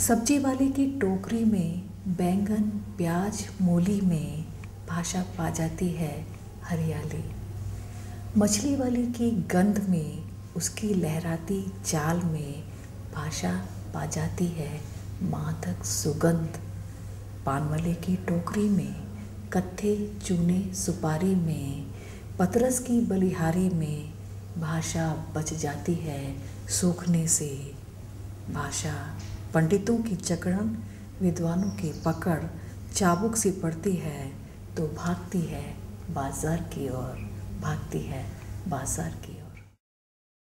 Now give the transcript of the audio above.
सब्ज़ी वाले की टोकरी में बैंगन, प्याज, मूली में भाषा पा जाती है हरियाली। मछली वाली की गंध में उसकी लहराती चाल में भाषा पा जाती है मादक सुगंध। पान वाले की टोकरी में कत्थे, चूने, सुपारी में पतरस की बलिहारी में भाषा बच जाती है सूखने से। भाषा पंडितों की चकड़न, विद्वानों की पकड़ चाबुक सी पड़ती है तो भागती है बाज़ार की ओर, भागती है बाज़ार की